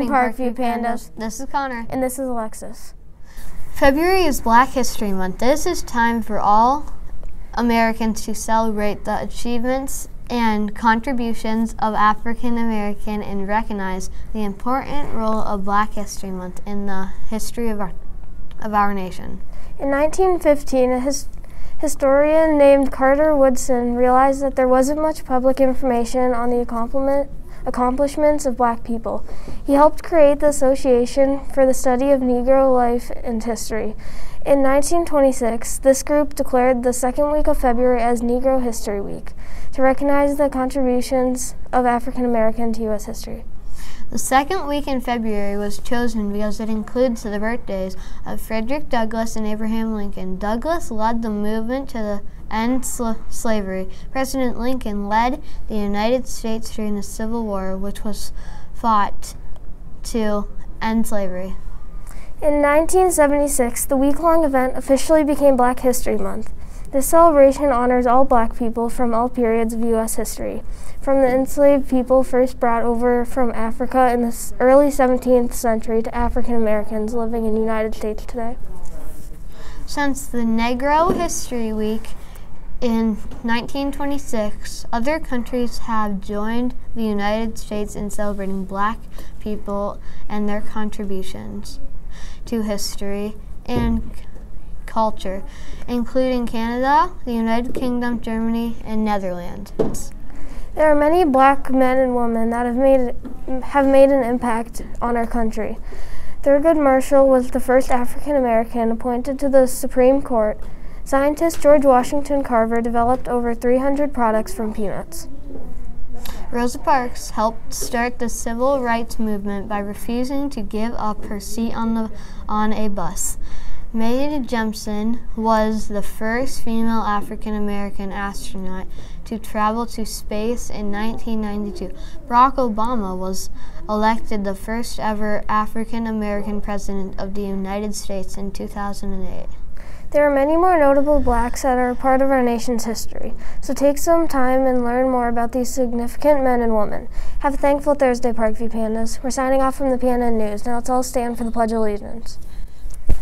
Parkview Pandas. This is Connor. And this is Alexis. February is Black History Month. This is time for all Americans to celebrate the achievements and contributions of African American and recognize the important role of Black History Month in the history of our, of our nation. In 1915, a his, historian named Carter Woodson realized that there wasn't much public information on the accomplishments of black people. He helped create the Association for the Study of Negro Life and History. In 1926, this group declared the second week of February as Negro History Week to recognize the contributions of African American to U.S. history. The second week in February was chosen because it includes the birthdays of Frederick Douglass and Abraham Lincoln. Douglass led the movement to the end sl slavery. President Lincoln led the United States during the Civil War, which was fought to end slavery. In 1976, the week long event officially became Black History Month. This celebration honors all black people from all periods of U.S. history, from the enslaved people first brought over from Africa in the early 17th century to African Americans living in the United States today. Since the Negro History Week in 1926, other countries have joined the United States in celebrating black people and their contributions to history and culture, including Canada, the United Kingdom, Germany, and Netherlands. There are many black men and women that have made have made an impact on our country. Thurgood Marshall was the first African American appointed to the Supreme Court. Scientist George Washington Carver developed over 300 products from peanuts. Rosa Parks helped start the civil rights movement by refusing to give up her seat on the on a bus. Mae Jemison was the first female African American astronaut to travel to space in 1992. Barack Obama was elected the first ever African American president of the United States in 2008. There are many more notable blacks that are a part of our nation's history, so take some time and learn more about these significant men and women. Have a thankful Thursday, Parkview Pandas. We're signing off from the PNN News. Now let's all stand for the Pledge of Allegiance.